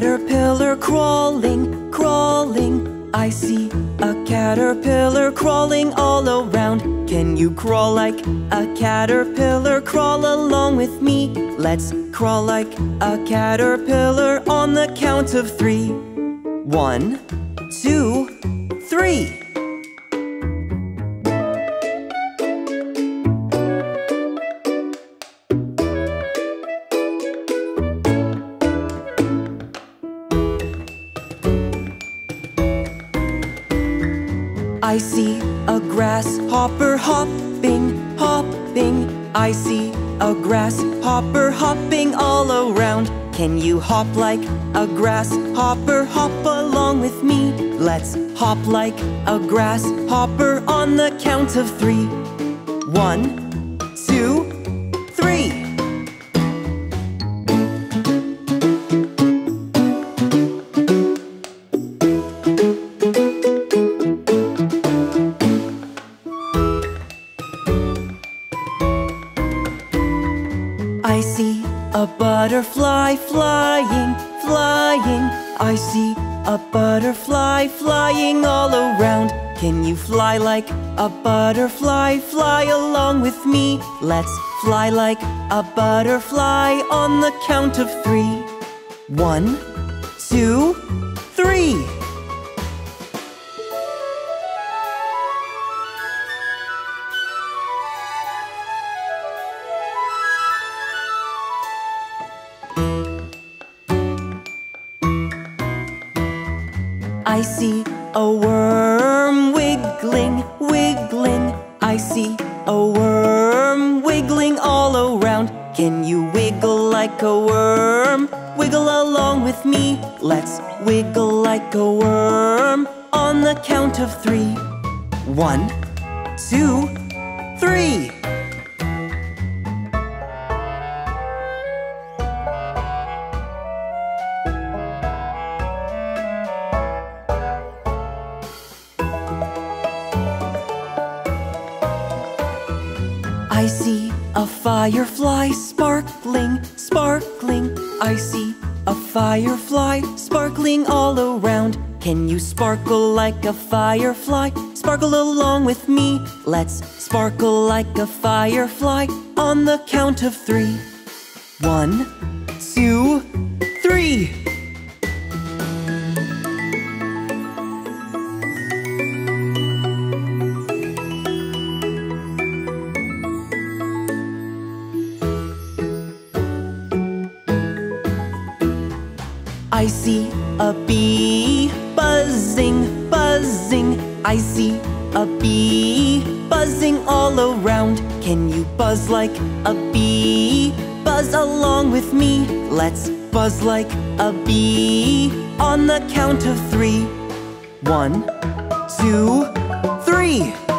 caterpillar crawling, crawling. I see a caterpillar crawling all around. Can you crawl like a caterpillar? Crawl along with me. Let's crawl like a caterpillar on the count of three. One, two, three. I see a grasshopper hopping, hopping. I see a grasshopper hopping all around. Can you hop like a grasshopper? Hop along with me. Let's hop like a grasshopper on the count of three. One, I see a butterfly flying, flying. I see a butterfly flying all around. Can you fly like a butterfly? Fly along with me. Let's fly like a butterfly on the count of three. One, two, three. I see a worm wiggling, wiggling. I see a worm wiggling all around. Can you wiggle like a worm? Wiggle along with me. Let's wiggle like a worm on the count of three. One, two, three. I see a firefly sparkling, sparkling. I see a firefly sparkling all around. Can you sparkle like a firefly? Sparkle along with me. Let's sparkle like a firefly on the count of three. One, two, three. I see a bee buzzing, buzzing. I see a bee buzzing all around. Can you buzz like a bee? Buzz along with me. Let's buzz like a bee on the count of three. One, two, three.